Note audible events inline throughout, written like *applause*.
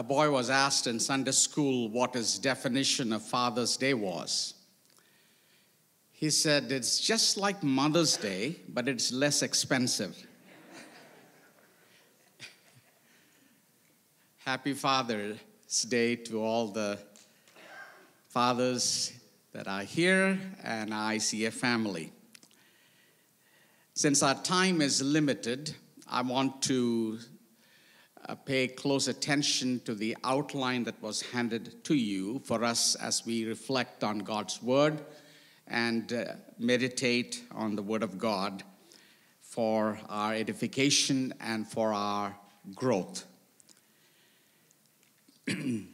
a boy was asked in Sunday school what his definition of Father's Day was. He said, It's just like Mother's Day, but it's less expensive. *laughs* Happy Father's Day to all the fathers that are here and our ICA family. Since our time is limited, I want to uh, pay close attention to the outline that was handed to you for us as we reflect on God's Word and uh, meditate on the Word of God for our edification and for our growth. *clears throat* the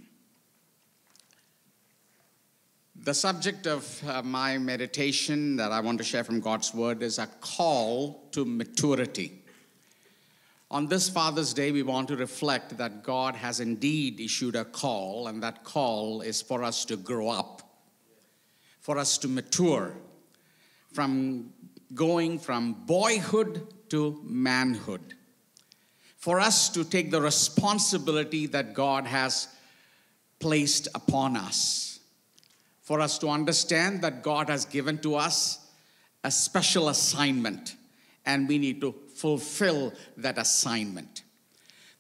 subject of uh, my meditation that I want to share from God's Word is a call to maturity. On this Father's Day, we want to reflect that God has indeed issued a call, and that call is for us to grow up, for us to mature, from going from boyhood to manhood, for us to take the responsibility that God has placed upon us, for us to understand that God has given to us a special assignment, and we need to fulfill that assignment.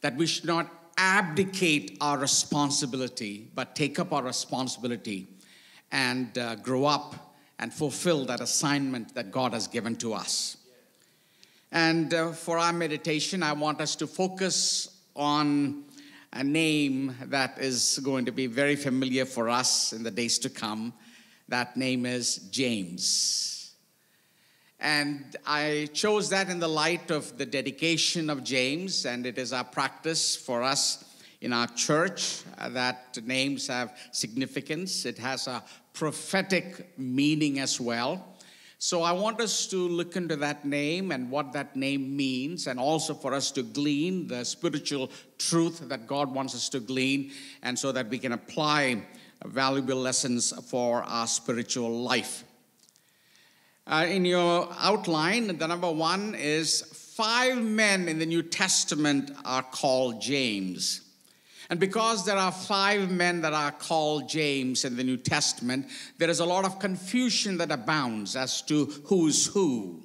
That we should not abdicate our responsibility, but take up our responsibility and uh, grow up and fulfill that assignment that God has given to us. And uh, for our meditation, I want us to focus on a name that is going to be very familiar for us in the days to come. That name is James. And I chose that in the light of the dedication of James, and it is our practice for us in our church uh, that names have significance. It has a prophetic meaning as well. So I want us to look into that name and what that name means, and also for us to glean the spiritual truth that God wants us to glean, and so that we can apply valuable lessons for our spiritual life. Uh, in your outline, the number one is five men in the New Testament are called James. And because there are five men that are called James in the New Testament, there is a lot of confusion that abounds as to who's who.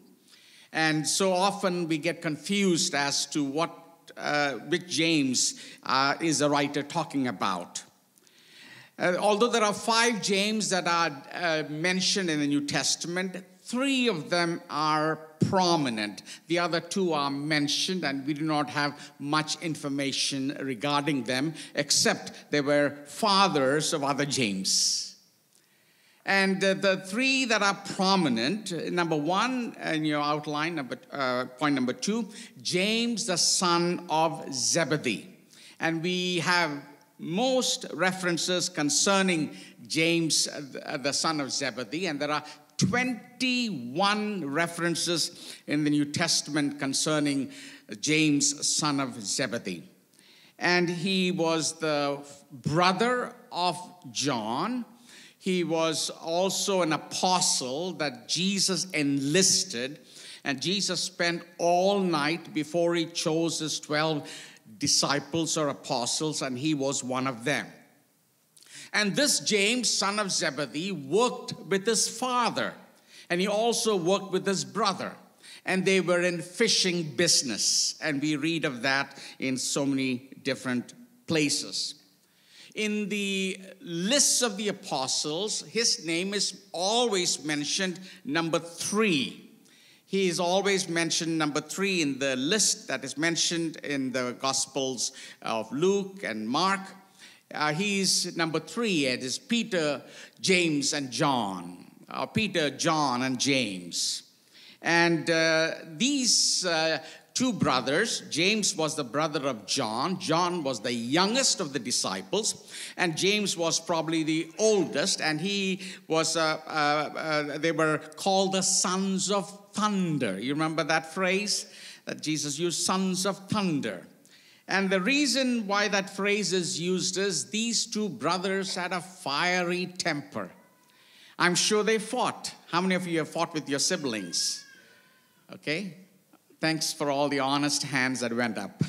And so often we get confused as to what uh, which James uh, is the writer talking about. Uh, although there are five James that are uh, mentioned in the New Testament, Three of them are prominent. The other two are mentioned, and we do not have much information regarding them, except they were fathers of other James. And uh, the three that are prominent number one in your outline, number, uh, point number two, James, the son of Zebedee. And we have most references concerning James, uh, the son of Zebedee, and there are 21 references in the New Testament concerning James, son of Zebedee. And he was the brother of John. He was also an apostle that Jesus enlisted. And Jesus spent all night before he chose his 12 disciples or apostles, and he was one of them. And this James, son of Zebedee, worked with his father, and he also worked with his brother. And they were in fishing business, and we read of that in so many different places. In the lists of the apostles, his name is always mentioned number three. He is always mentioned number three in the list that is mentioned in the Gospels of Luke and Mark. Uh, he's number three. It is Peter, James, and John. Uh, Peter, John, and James. And uh, these uh, two brothers, James was the brother of John. John was the youngest of the disciples, and James was probably the oldest. And he was, uh, uh, they were called the sons of thunder. You remember that phrase that Jesus used, sons of thunder. And the reason why that phrase is used is these two brothers had a fiery temper. I'm sure they fought. How many of you have fought with your siblings? Okay? Thanks for all the honest hands that went up.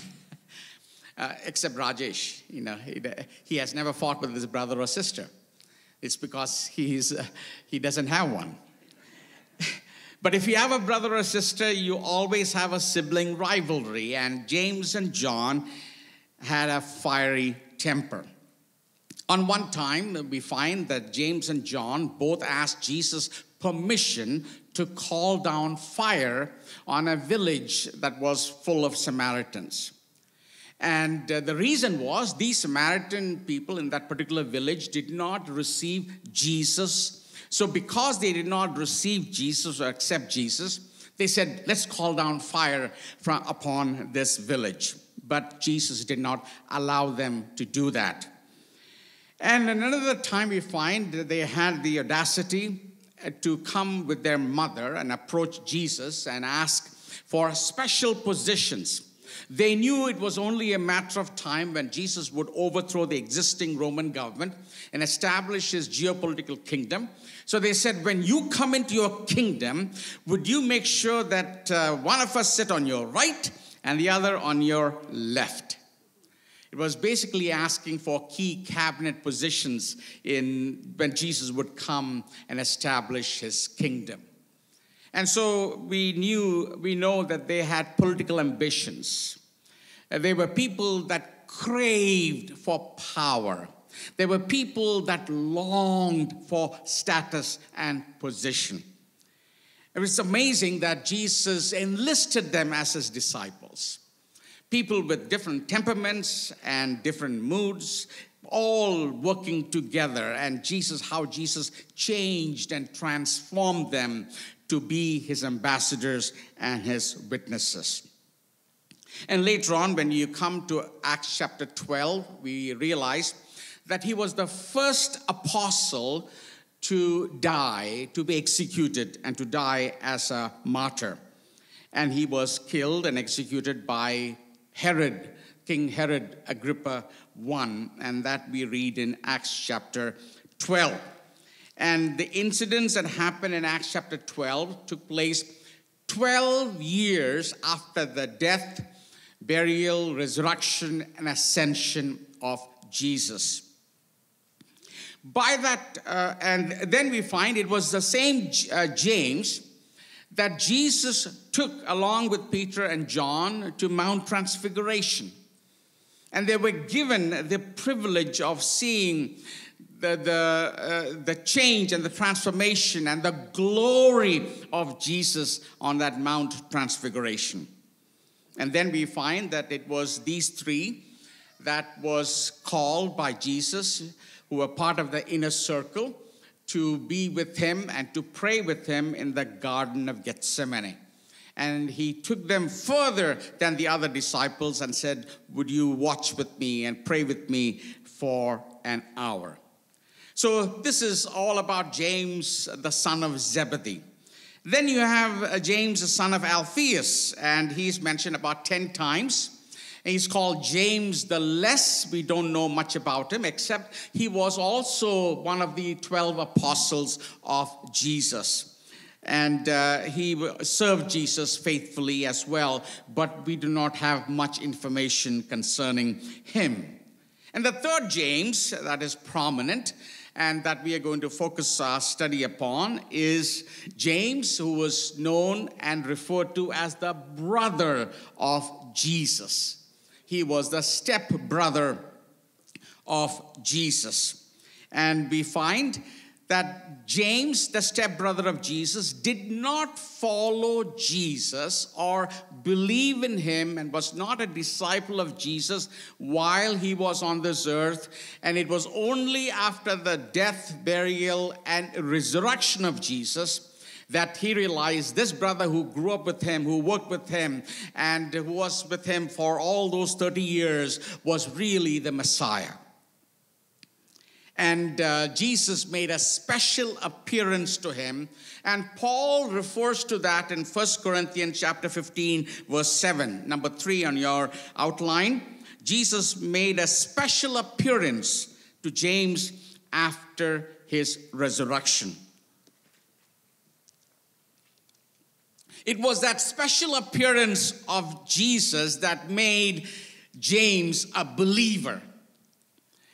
*laughs* uh, except Rajesh. You know, he, he, has never fought with his brother or sister. It's because he's, uh, he doesn't have one. But if you have a brother or sister, you always have a sibling rivalry. And James and John had a fiery temper. On one time, we find that James and John both asked Jesus permission to call down fire on a village that was full of Samaritans. And uh, the reason was these Samaritan people in that particular village did not receive Jesus. So, because they did not receive Jesus or accept Jesus, they said, Let's call down fire from, upon this village. But Jesus did not allow them to do that. And another time we find that they had the audacity uh, to come with their mother and approach Jesus and ask for special positions they knew it was only a matter of time when Jesus would overthrow the existing Roman government and establish his geopolitical kingdom. So they said, When you come into your kingdom, would you make sure that uh, one of us sit on your right and the other on your left? It was basically asking for key cabinet positions in when Jesus would come and establish his kingdom. And so we knew, we know that they had political ambitions. Uh, they were people that craved for power. They were people that longed for status and position. It was amazing that Jesus enlisted them as his disciples. People with different temperaments and different moods, all working together, and Jesus, how Jesus changed and transformed them to be his ambassadors and his witnesses. And later on, when you come to Acts chapter 12, we realize that he was the first apostle to die, to be executed, and to die as a martyr. And he was killed and executed by Herod, King Herod Agrippa I, and that we read in Acts chapter 12. And the incidents that happened in Acts chapter 12 took place 12 years after the death burial, resurrection, and ascension of Jesus. By that, uh, and then we find it was the same uh, James that Jesus took along with Peter and John to Mount Transfiguration. And they were given the privilege of seeing the, the, uh, the change and the transformation and the glory of Jesus on that Mount Transfiguration. And then we find that it was these three that was called by Jesus, who were part of the inner circle, to be with him and to pray with him in the Garden of Gethsemane. And he took them further than the other disciples and said, Would you watch with me and pray with me for an hour? So, this is all about James, the son of Zebedee. Then you have uh, James, the son of Alphaeus, and he's mentioned about 10 times. He's called James the Less. We don't know much about him, except he was also one of the 12 apostles of Jesus. And uh, he served Jesus faithfully as well, but we do not have much information concerning him. And the third James that is prominent and that we are going to focus our study upon is James, who was known and referred to as the brother of Jesus. He was the step brother of Jesus. And we find that James, the stepbrother of Jesus, did not follow Jesus or believe in him and was not a disciple of Jesus while he was on this earth. And it was only after the death, burial, and resurrection of Jesus that he realized this brother who grew up with him, who worked with him, and who was with him for all those 30 years was really the Messiah and uh, Jesus made a special appearance to him. And Paul refers to that in 1 Corinthians chapter 15, verse 7, number 3 on your outline. Jesus made a special appearance to James after his resurrection. It was that special appearance of Jesus that made James a believer.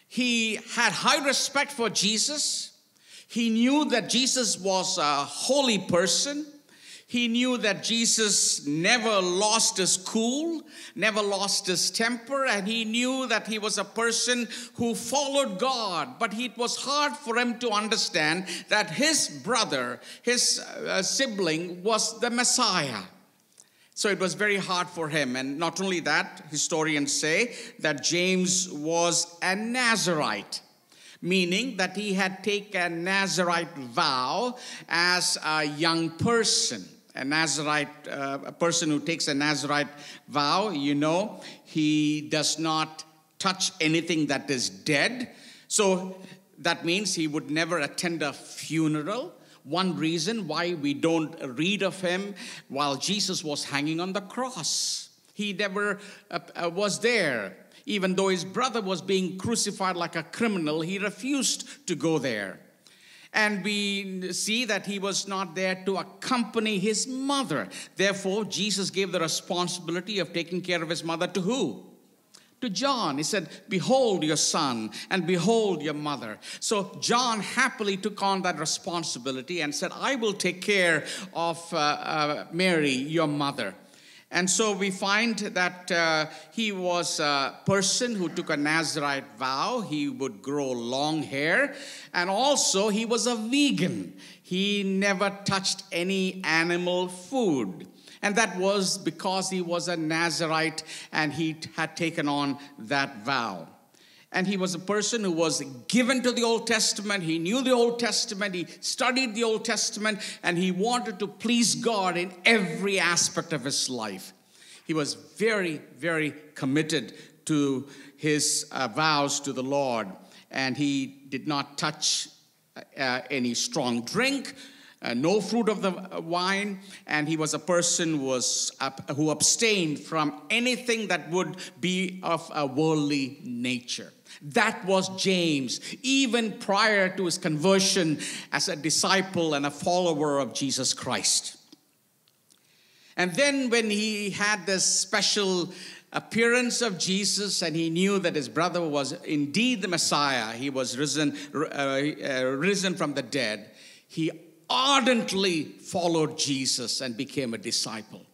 He had high respect for Jesus. He knew that Jesus was a holy person. He knew that Jesus never lost his cool, never lost his temper, and he knew that he was a person who followed God. But it was hard for him to understand that his brother, his uh, sibling, was the Messiah. So it was very hard for him. And not only that, historians say that James was a Nazarite meaning that he had taken a Nazarite vow as a young person a Nazarite, uh, a person who takes a Nazarite vow, you know, he does not touch anything that is dead. So that means he would never attend a funeral. One reason why we don't read of him while Jesus was hanging on the cross. He never uh, uh, was there. Even though his brother was being crucified like a criminal, he refused to go there. And we see that he was not there to accompany his mother. Therefore, Jesus gave the responsibility of taking care of his mother to who? To John. He said, Behold your son, and behold your mother. So John happily took on that responsibility and said, I will take care of uh, uh, Mary, your mother. And so we find that uh, he was a person who took a Nazarite vow. He would grow long hair. And also, he was a vegan. He never touched any animal food. And that was because he was a Nazarite and he had taken on that vow. And he was a person who was given to the Old Testament. He knew the Old Testament. He studied the Old Testament. And he wanted to please God in every aspect of his life. He was very, very committed to his uh, vows to the Lord. And he did not touch uh, any strong drink. Uh, no fruit of the wine, and he was a person who was who abstained from anything that would be of a worldly nature. That was James, even prior to his conversion as a disciple and a follower of Jesus Christ. And then, when he had this special appearance of Jesus and he knew that his brother was indeed the Messiah, he was risen, uh, uh, risen from the dead, he ardently followed Jesus and became a disciple.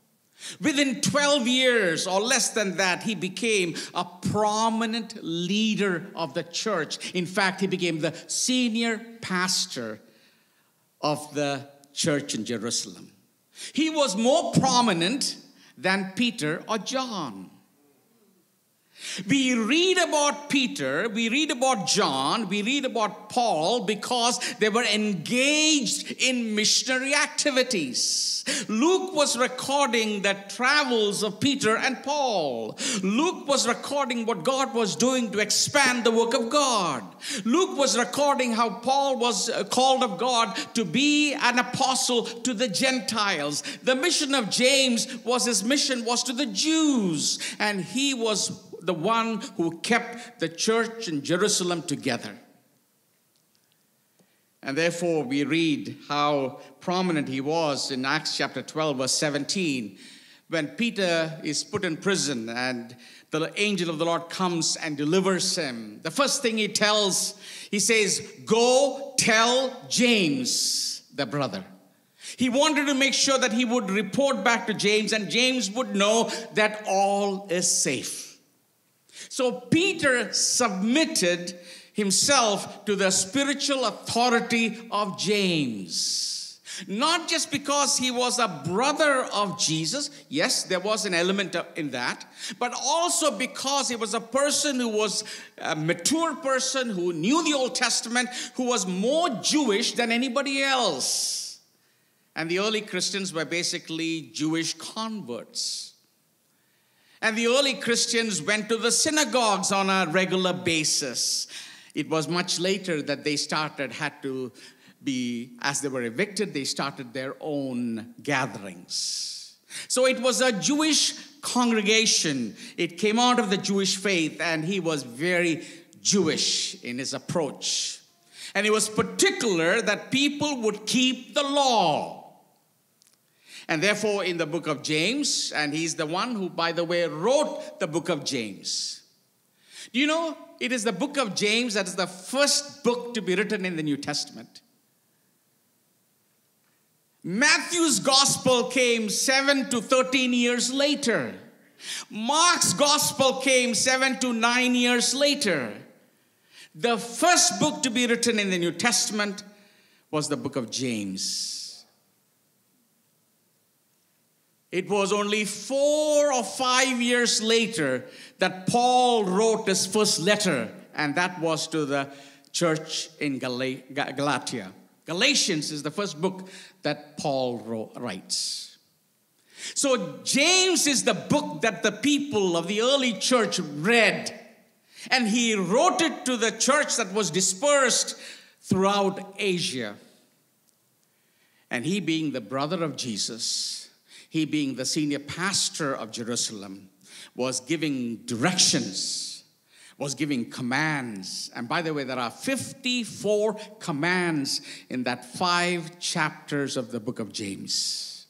Within 12 years or less than that, he became a prominent leader of the church. In fact, he became the senior pastor of the church in Jerusalem. He was more prominent than Peter or John. We read about Peter, we read about John, we read about Paul because they were engaged in missionary activities. Luke was recording the travels of Peter and Paul. Luke was recording what God was doing to expand the work of God. Luke was recording how Paul was uh, called of God to be an apostle to the Gentiles. The mission of James was his mission was to the Jews and he was the one who kept the church in Jerusalem together. And therefore, we read how prominent he was in Acts chapter 12, verse 17, when Peter is put in prison and the angel of the Lord comes and delivers him. The first thing he tells, he says, Go tell James, the brother. He wanted to make sure that he would report back to James and James would know that all is safe. So Peter submitted himself to the spiritual authority of James. Not just because he was a brother of Jesus, yes, there was an element in that, but also because he was a person who was a mature person who knew the Old Testament, who was more Jewish than anybody else. And the early Christians were basically Jewish converts. And the early Christians went to the synagogues on a regular basis. It was much later that they started, had to be, as they were evicted, they started their own gatherings. So it was a Jewish congregation. It came out of the Jewish faith, and he was very Jewish in his approach. And he was particular that people would keep the law. And therefore, in the book of James, and he's the one who, by the way, wrote the book of James. Do you know it is the book of James that is the first book to be written in the New Testament? Matthew's gospel came 7 to 13 years later. Mark's gospel came 7 to 9 years later. The first book to be written in the New Testament was the book of James. It was only four or five years later that Paul wrote his first letter, and that was to the church in Galatia. Galatians is the first book that Paul wrote, writes. So, James is the book that the people of the early church read, and he wrote it to the church that was dispersed throughout Asia. And he, being the brother of Jesus, he being the senior pastor of Jerusalem, was giving directions was giving commands. And by the way, there are 54 commands in that five chapters of the book of James.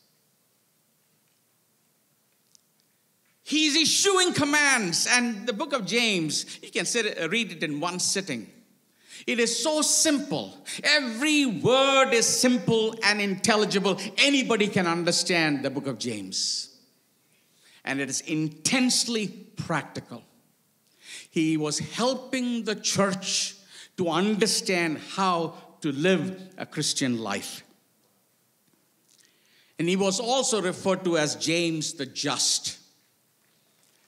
He's issuing commands, and the book of James, you can sit, read it in one sitting. It is so simple. Every word is simple and intelligible. Anybody can understand the book of James. And it is intensely practical. He was helping the church to understand how to live a Christian life. And he was also referred to as James the Just.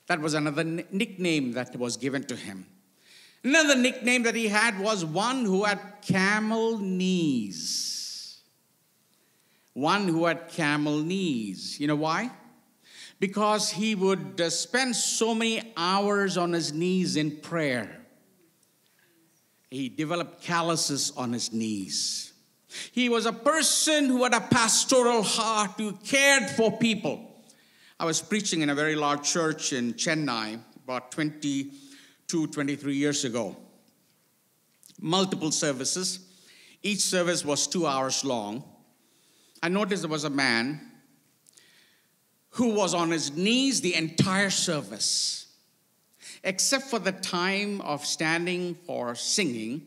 That was another nickname that was given to him. Another nickname that he had was one who had camel knees. One who had camel knees. You know why? because he would uh, spend so many hours on his knees in prayer. He developed calluses on his knees. He was a person who had a pastoral heart, who cared for people. I was preaching in a very large church in Chennai about 22, 23 years ago. Multiple services. Each service was two hours long. I noticed there was a man who was on his knees the entire service, except for the time of standing for singing,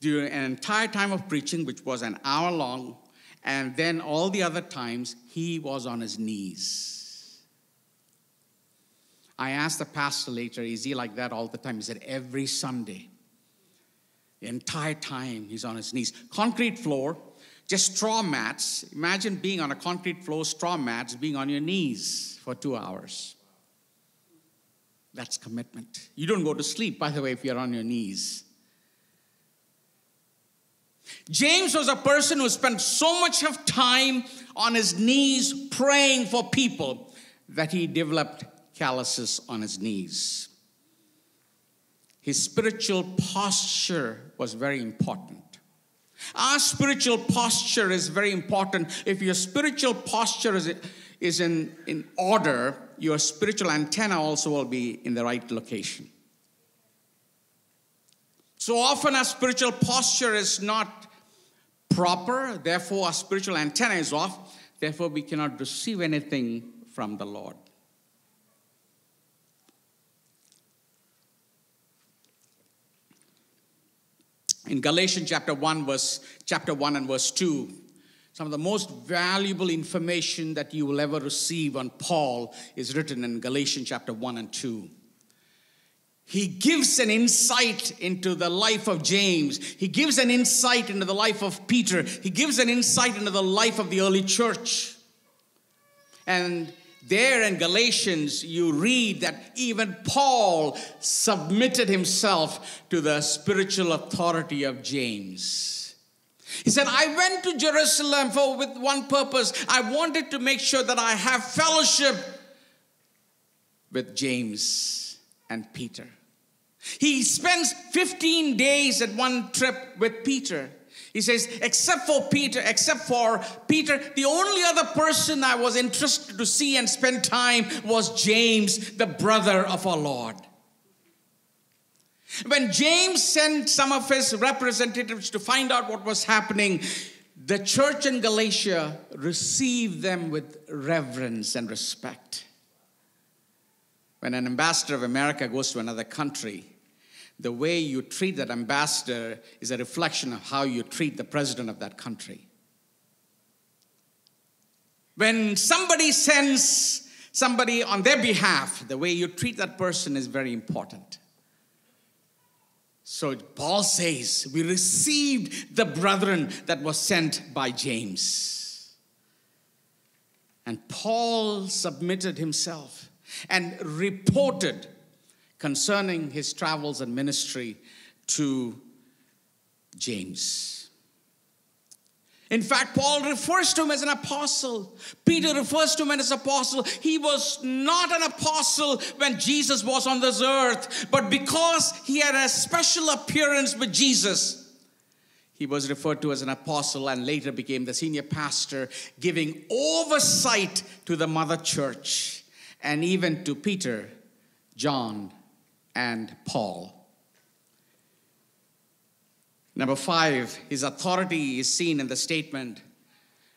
during an entire time of preaching, which was an hour long, and then all the other times he was on his knees. I asked the pastor later, is he like that all the time? He said, every Sunday. The entire time he's on his knees. Concrete floor, just straw mats. Imagine being on a concrete floor, straw mats, being on your knees for two hours. That's commitment. You don't go to sleep, by the way, if you're on your knees. James was a person who spent so much of time on his knees praying for people that he developed calluses on his knees. His spiritual posture was very important. Our spiritual posture is very important. If your spiritual posture is, is in, in order, your spiritual antenna also will be in the right location. So often our spiritual posture is not proper, therefore, our spiritual antenna is off, therefore, we cannot receive anything from the Lord. In Galatians chapter 1 verse chapter 1 and verse 2 some of the most valuable information that you will ever receive on Paul is written in Galatians chapter 1 and 2 he gives an insight into the life of James. He gives an insight into the life of Peter. He gives an insight into the life of the early church. And there in Galatians, you read that even Paul submitted himself to the spiritual authority of James. He said, I went to Jerusalem for with one purpose. I wanted to make sure that I have fellowship with James and Peter. He spends 15 days at one trip with Peter. He says, except for Peter, except for Peter, the only other person I was interested to see and spend time was James, the brother of our Lord. When James sent some of his representatives to find out what was happening, the church in Galatia received them with reverence and respect. When an ambassador of America goes to another country, the way you treat that ambassador is a reflection of how you treat the president of that country. When somebody sends somebody on their behalf, the way you treat that person is very important. So Paul says, We received the brethren that was sent by James. And Paul submitted himself and reported concerning his travels and ministry to James. In fact, Paul refers to him as an apostle. Peter refers to him as an apostle. He was not an apostle when Jesus was on this earth, but because he had a special appearance with Jesus, he was referred to as an apostle and later became the senior pastor, giving oversight to the mother church and even to Peter, John, and Paul. Number five, his authority is seen in the statement,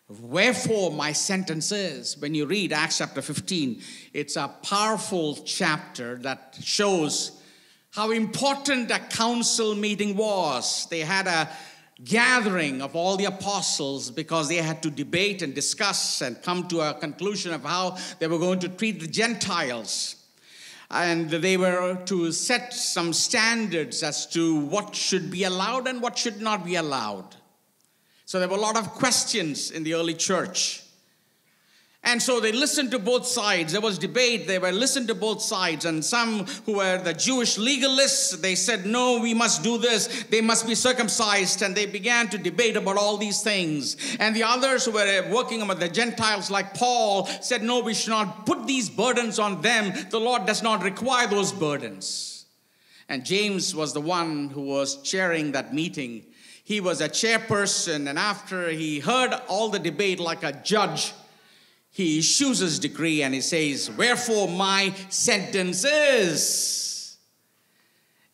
Wherefore my sentence is. When you read Acts chapter 15, it's a powerful chapter that shows how important a council meeting was. They had a gathering of all the apostles because they had to debate and discuss and come to a conclusion of how they were going to treat the Gentiles and they were to set some standards as to what should be allowed and what should not be allowed. So there were a lot of questions in the early church. And so they listened to both sides. There was debate. They were listened to both sides. And some who were the Jewish legalists, they said, no, we must do this. They must be circumcised. And they began to debate about all these things. And the others who were working among the Gentiles, like Paul, said, no, we should not put these burdens on them. The Lord does not require those burdens. And James was the one who was chairing that meeting. He was a chairperson. And after he heard all the debate like a judge, he issues his decree and he says, Wherefore my sentence is,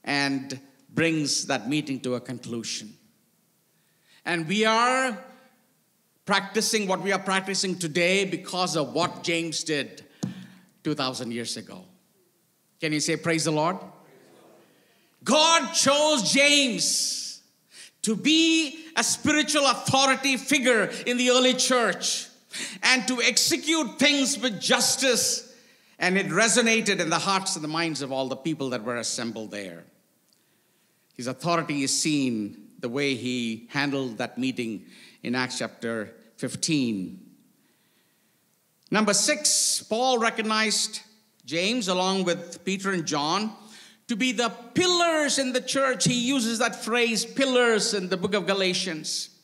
and brings that meeting to a conclusion. And we are practicing what we are practicing today because of what James did 2,000 years ago. Can you say, Praise the Lord? God chose James to be a spiritual authority figure in the early church and to execute things with justice. And it resonated in the hearts and the minds of all the people that were assembled there. His authority is seen the way he handled that meeting in Acts chapter 15. Number six, Paul recognized James along with Peter and John to be the pillars in the church. He uses that phrase, pillars, in the book of Galatians.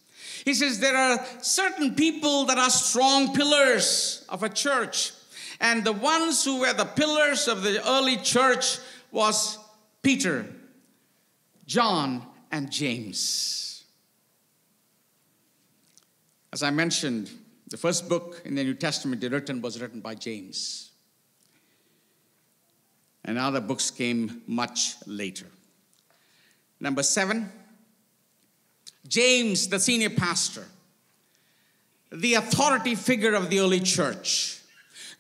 He says there are certain people that are strong pillars of a church. And the ones who were the pillars of the early church was Peter, John, and James. As I mentioned, the first book in the New Testament written was written by James. And other books came much later. Number seven, James, the senior pastor, the authority figure of the early church,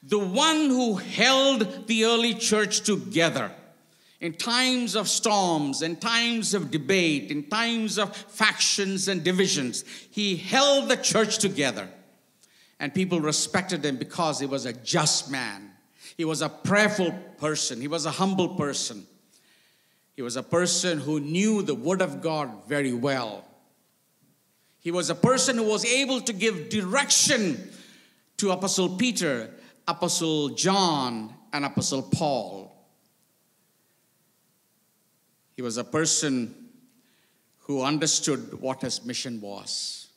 the one who held the early church together in times of storms, in times of debate, in times of factions and divisions. He held the church together. And people respected him because he was a just man. He was a prayerful person. He was a humble person. He was a person who knew the Word of God very well. He was a person who was able to give direction to Apostle Peter, Apostle John, and Apostle Paul. He was a person who understood what his mission was.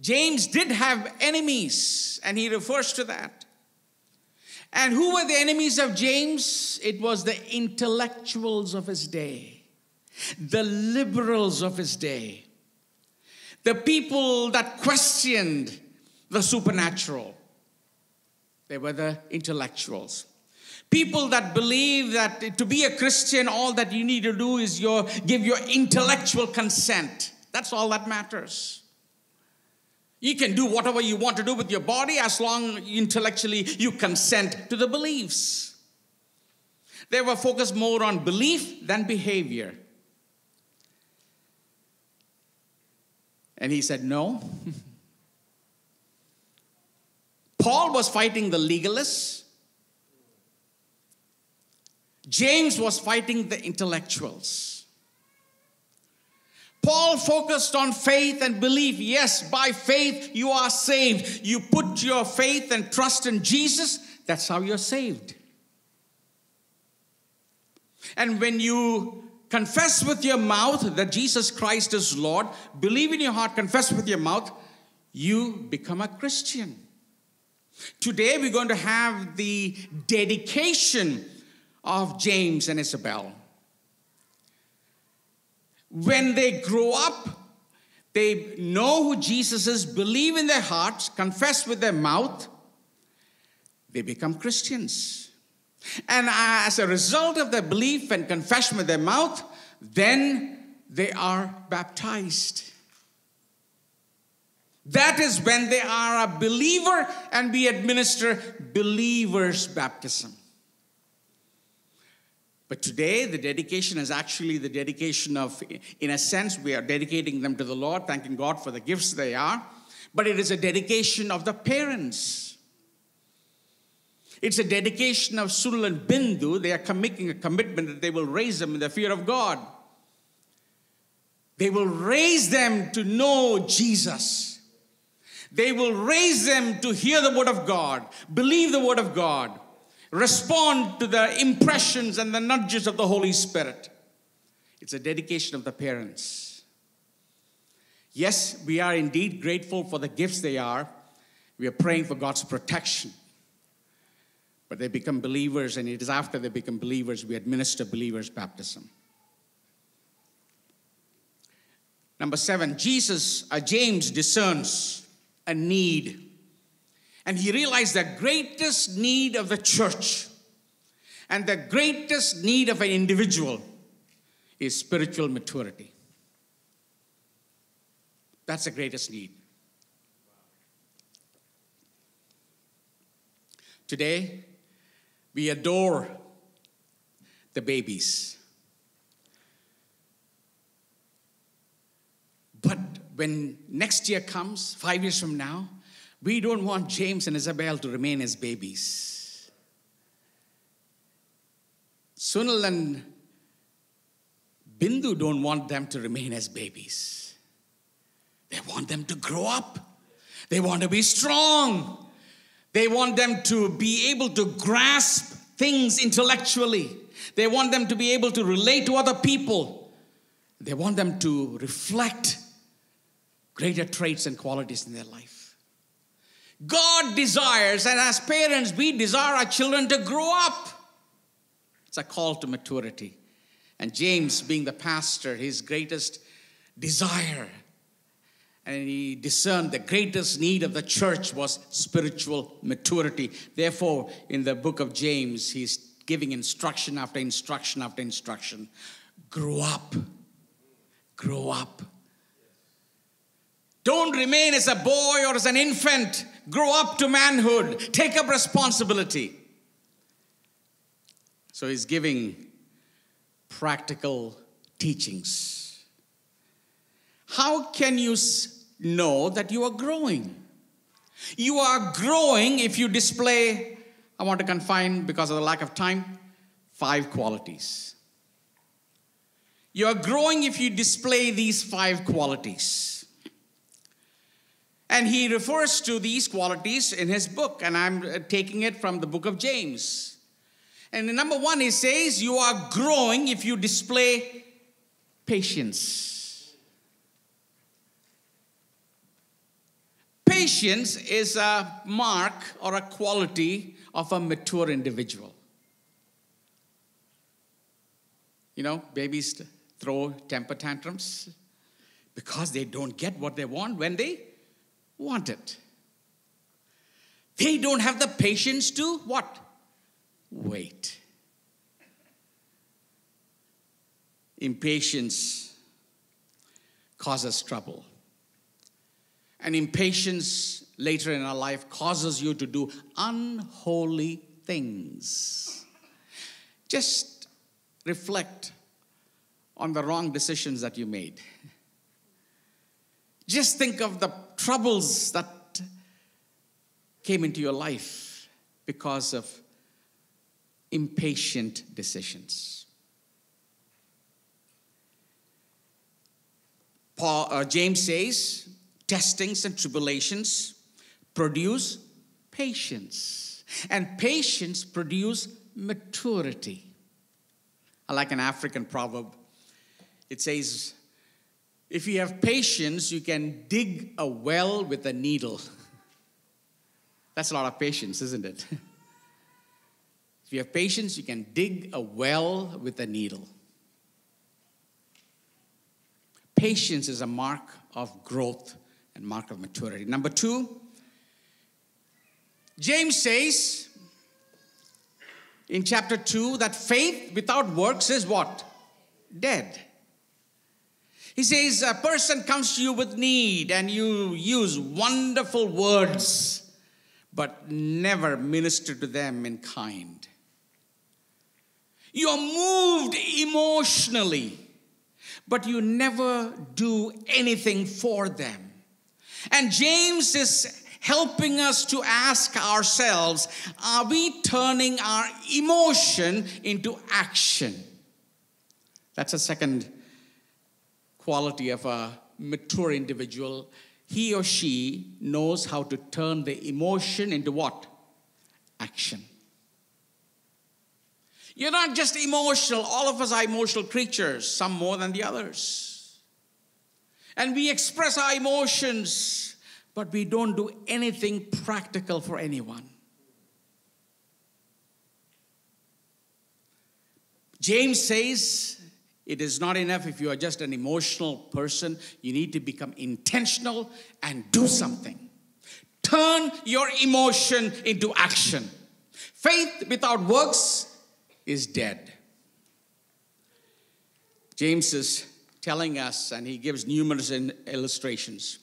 James did have enemies, and he refers to that. And who were the enemies of James? It was the intellectuals of his day, the liberals of his day the people that questioned the supernatural. They were the intellectuals. People that believe that to be a Christian, all that you need to do is your, give your intellectual consent. That's all that matters. You can do whatever you want to do with your body as long intellectually you consent to the beliefs. They were focused more on belief than behavior. And he said, No. *laughs* Paul was fighting the legalists. James was fighting the intellectuals. Paul focused on faith and belief. Yes, by faith you are saved. You put your faith and trust in Jesus, that's how you're saved. And when you confess with your mouth that Jesus Christ is Lord, believe in your heart, confess with your mouth, you become a Christian. Today we're going to have the dedication of James and Isabel. When they grow up, they know who Jesus is, believe in their hearts, confess with their mouth, they become Christians. And as a result of their belief and confession with their mouth, then they are baptized. That is when they are a believer and we administer believers' baptism. But today, the dedication is actually the dedication of, in a sense, we are dedicating them to the Lord, thanking God for the gifts they are. But it is a dedication of the parents. It's a dedication of Sunil and Bindu. They are making a commitment that they will raise them in the fear of God. They will raise them to know Jesus. They will raise them to hear the word of God, believe the word of God, respond to the impressions and the nudges of the Holy Spirit. It's a dedication of the parents. Yes, we are indeed grateful for the gifts they are. We are praying for God's protection. But they become believers, and it is after they become believers we administer believers' baptism. Number seven, Jesus, uh, James discerns a need and he realized the greatest need of the church and the greatest need of an individual is spiritual maturity. That's the greatest need. Today, we adore the babies. But when next year comes, five years from now, we don't want James and Isabel to remain as babies. Sunil and Bindu don't want them to remain as babies. They want them to grow up. They want to be strong. They want them to be able to grasp things intellectually. They want them to be able to relate to other people. They want them to reflect greater traits and qualities in their life. God desires, and as parents, we desire our children to grow up. It's a call to maturity. And James, being the pastor, his greatest desire, and he discerned the greatest need of the church was spiritual maturity. Therefore, in the book of James, he's giving instruction after instruction after instruction. Grow up. Grow up. Don't remain as a boy or as an infant grow up to manhood, take up responsibility. So he's giving practical teachings. How can you know that you are growing? You are growing if you display, I want to confine because of the lack of time, five qualities. You are growing if you display these five qualities. And he refers to these qualities in his book, and I'm uh, taking it from the book of James. And number one, he says, You are growing if you display patience. Patience is a mark or a quality of a mature individual. You know, babies throw temper tantrums because they don't get what they want when they want it. They don't have the patience to what? Wait. Impatience causes trouble. And impatience later in our life causes you to do unholy things. Just reflect on the wrong decisions that you made. Just think of the troubles that came into your life because of impatient decisions. Paul, uh, James says, testings and tribulations produce patience, and patience produce maturity. I like an African proverb. It says, if you have patience, you can dig a well with a needle. *laughs* That's a lot of patience, isn't it? *laughs* if you have patience, you can dig a well with a needle. Patience is a mark of growth and mark of maturity. Number two, James says in chapter 2 that faith without works is what? Dead. He says, A person comes to you with need, and you use wonderful words, but never minister to them in kind. You are moved emotionally, but you never do anything for them. And James is helping us to ask ourselves are we turning our emotion into action? That's a second quality of a mature individual, he or she knows how to turn the emotion into what? Action. You're not just emotional, all of us are emotional creatures, some more than the others. And we express our emotions, but we don't do anything practical for anyone. James says, it is not enough if you are just an emotional person. You need to become intentional and do something. Turn your emotion into action. Faith without works is dead. James is telling us, and he gives numerous illustrations,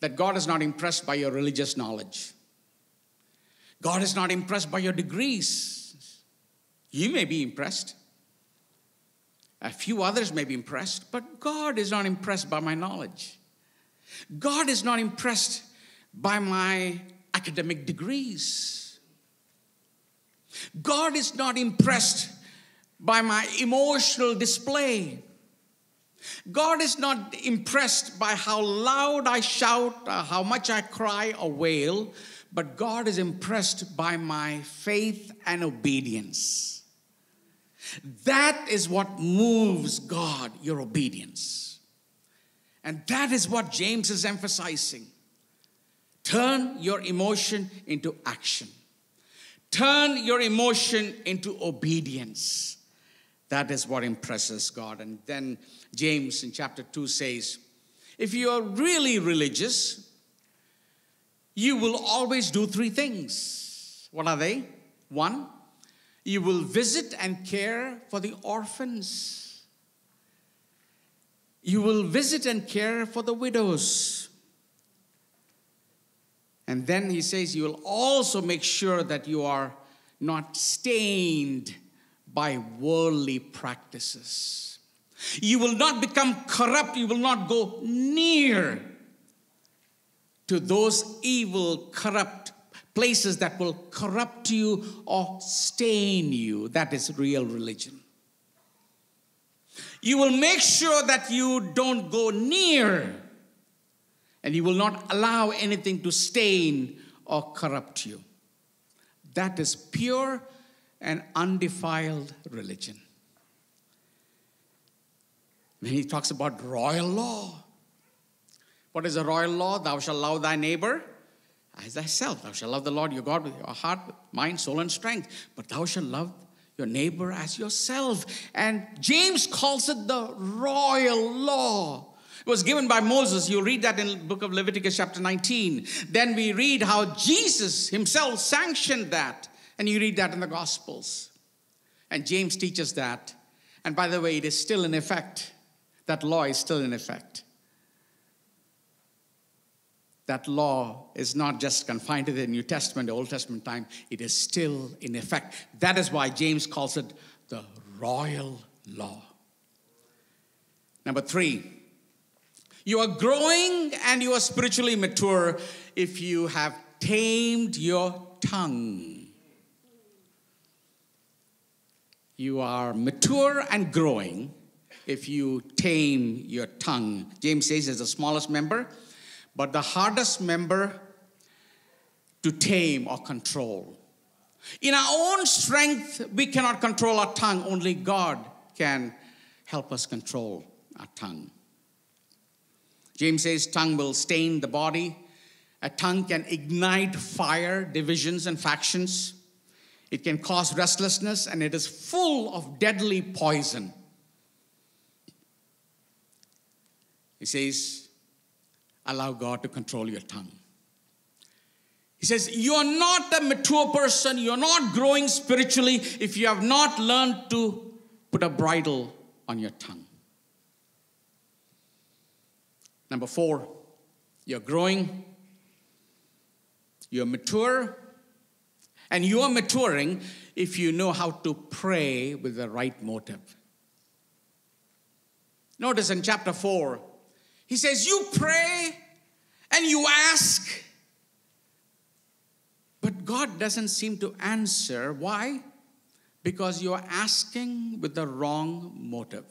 that God is not impressed by your religious knowledge. God is not impressed by your degrees. You may be impressed. A few others may be impressed, but God is not impressed by my knowledge. God is not impressed by my academic degrees. God is not impressed by my emotional display. God is not impressed by how loud I shout, how much I cry or wail, but God is impressed by my faith and obedience. That is what moves God, your obedience. And that is what James is emphasizing. Turn your emotion into action. Turn your emotion into obedience. That is what impresses God. And then James in chapter 2 says, if you are really religious, you will always do three things. What are they? One, you will visit and care for the orphans. You will visit and care for the widows. And then he says, You will also make sure that you are not stained by worldly practices. You will not become corrupt. You will not go near to those evil, corrupt places that will corrupt you or stain you. That is real religion. You will make sure that you don't go near and you will not allow anything to stain or corrupt you. That is pure and undefiled religion. When he talks about royal law, what is a royal law? Thou shalt love thy neighbor as thyself. Thou shalt love the Lord your God with your heart, mind, soul, and strength. But thou shalt love your neighbor as yourself. And James calls it the royal law. It was given by Moses. You read that in the book of Leviticus, chapter 19. Then we read how Jesus himself sanctioned that. And you read that in the Gospels. And James teaches that. And by the way, it is still in effect. That law is still in effect. that law is not just confined to the New Testament, the Old Testament time, it is still in effect. That is why James calls it the royal law. Number three, you are growing and you are spiritually mature if you have tamed your tongue. You are mature and growing if you tame your tongue. James says it's the smallest member, but the hardest member to tame or control. In our own strength, we cannot control our tongue. Only God can help us control our tongue. James says, tongue will stain the body. A tongue can ignite fire, divisions, and factions. It can cause restlessness, and it is full of deadly poison. He says, allow God to control your tongue. He says, You are not a mature person, you're not growing spiritually if you have not learned to put a bridle on your tongue. Number four, you're growing, you're mature, and you are maturing if you know how to pray with the right motive. Notice in chapter 4, he says, You pray and you ask, but God doesn't seem to answer. Why? Because you're asking with the wrong motive.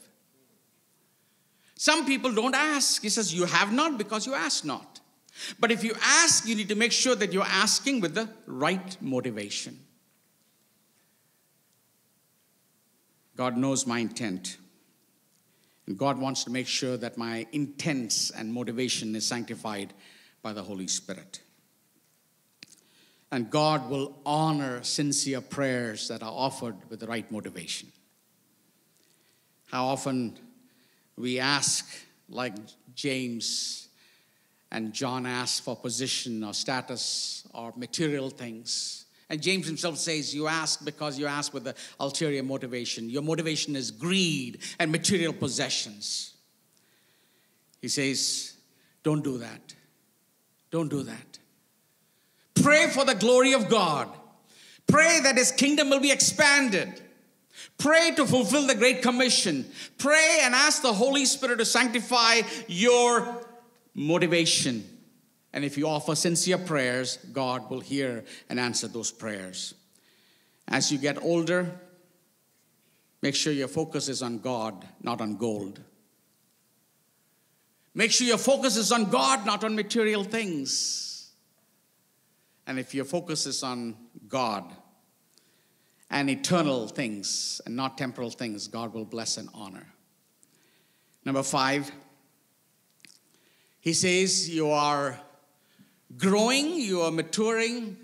Some people don't ask. He says, You have not because you ask not. But if you ask, you need to make sure that you're asking with the right motivation. God knows my intent. And God wants to make sure that my intents and motivation is sanctified by the Holy Spirit. And God will honor sincere prayers that are offered with the right motivation. How often we ask, like James and John asks for position or status or material things. And James himself says, You ask because you ask with the ulterior motivation. Your motivation is greed and material possessions. He says, Don't do that. Don't do that. Pray for the glory of God. Pray that His kingdom will be expanded. Pray to fulfill the Great Commission. Pray and ask the Holy Spirit to sanctify your motivation. And if you offer sincere prayers, God will hear and answer those prayers. As you get older, make sure your focus is on God, not on gold. Make sure your focus is on God, not on material things. And if your focus is on God, and eternal things and not temporal things, God will bless and honor. Number five, he says you are growing, you are maturing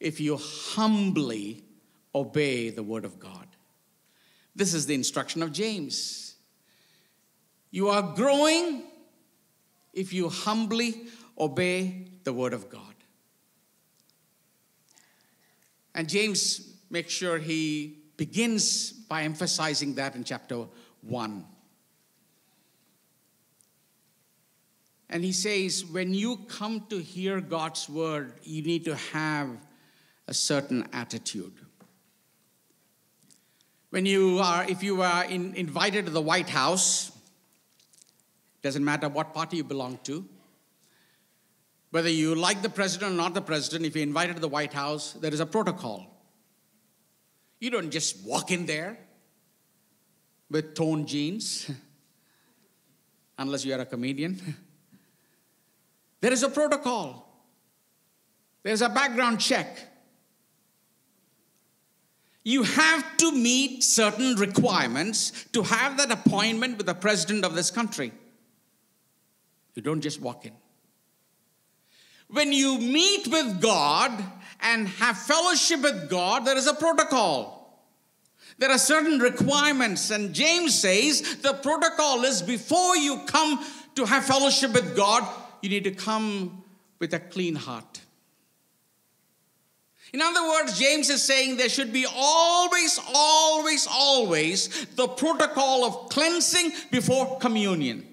if you humbly obey the word of God. This is the instruction of James. You are growing if you humbly obey the word of God. And James makes sure he begins by emphasizing that in chapter 1. And he says, when you come to hear God's word, you need to have a certain attitude. When you are, if you are in, invited to the White House, doesn't matter what party you belong to, whether you like the president or not the president, if you're invited to the White House, there is a protocol. You don't just walk in there with torn jeans, *laughs* unless you are a comedian. *laughs* There is a protocol, there's a background check. You have to meet certain requirements to have that appointment with the president of this country. You don't just walk in. When you meet with God and have fellowship with God, there is a protocol. There are certain requirements, and James says the protocol is before you come to have fellowship with God, you need to come with a clean heart. In other words, James is saying there should be always, always, always the protocol of cleansing before communion,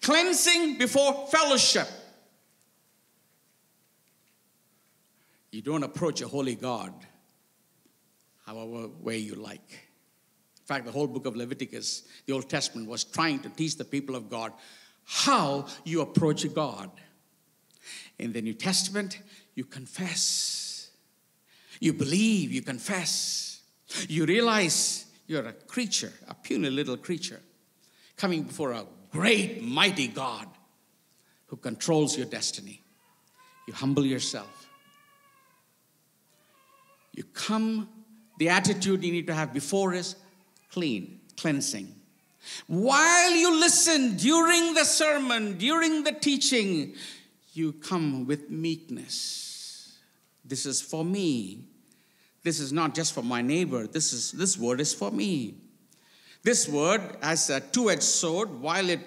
cleansing before fellowship. You don't approach a holy God however way you like. In fact, the whole book of Leviticus, the Old Testament, was trying to teach the people of God how you approach God. In the New Testament, you confess. You believe, you confess. You realize you're a creature, a puny little creature, coming before a great, mighty God who controls your destiny. You humble yourself. You come, the attitude you need to have before is clean, cleansing. While you listen during the sermon, during the teaching, you come with meekness. This is for me. This is not just for my neighbor. This is this word is for me. This word has a two-edged sword. While it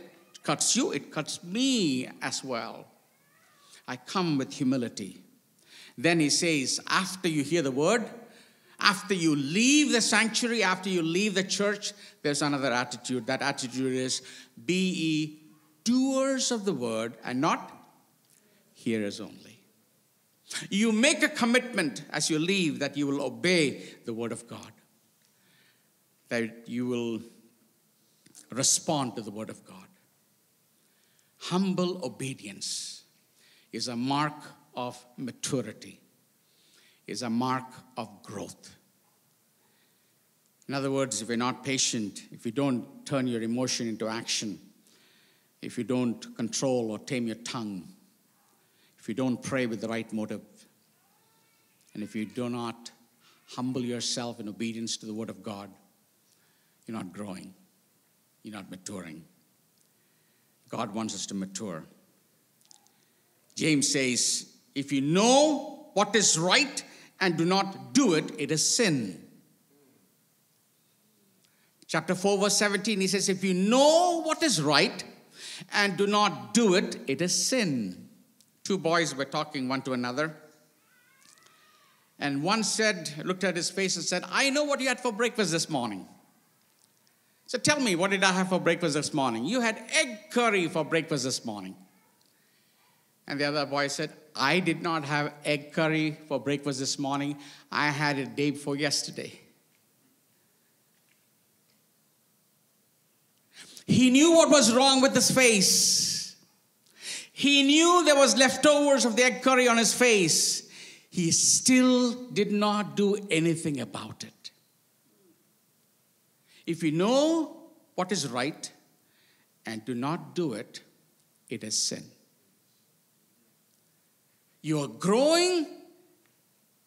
cuts you, it cuts me as well. I come with humility. Then he says, after you hear the word, after you leave the sanctuary, after you leave the church, there's another attitude. That attitude is be ye doers of the word and not hearers only. You make a commitment as you leave that you will obey the word of God, that you will respond to the word of God. Humble obedience is a mark of maturity, is a mark of growth. In other words, if you're not patient, if you don't turn your emotion into action, if you don't control or tame your tongue, if you don't pray with the right motive, and if you do not humble yourself in obedience to the Word of God, you're not growing, you're not maturing. God wants us to mature. James says, if you know what is right and do not do it, it is sin. Chapter 4, verse 17, he says, If you know what is right and do not do it, it is sin. Two boys were talking one to another. And one said, looked at his face and said, I know what you had for breakfast this morning. So tell me, what did I have for breakfast this morning? You had egg curry for breakfast this morning. And the other boy said, I did not have egg curry for breakfast this morning. I had it day before yesterday. He knew what was wrong with his face. He knew there was leftovers of the egg curry on his face. He still did not do anything about it. If you know what is right and do not do it, it is sin. You are growing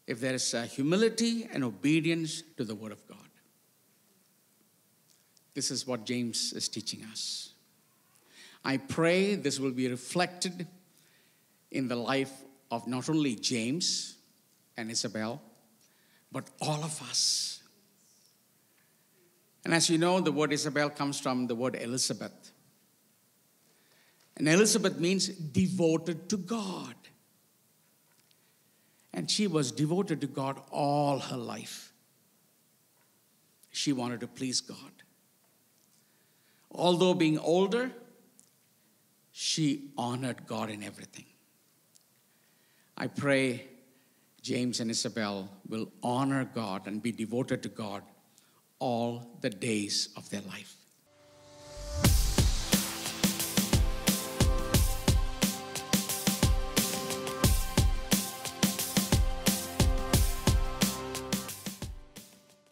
if there is humility and obedience to the Word of God. This is what James is teaching us. I pray this will be reflected in the life of not only James and Isabel, but all of us. And as you know, the word Isabel comes from the word Elizabeth. And Elizabeth means devoted to God. And she was devoted to God all her life. She wanted to please God. Although being older, she honored God in everything. I pray James and Isabel will honor God and be devoted to God all the days of their life.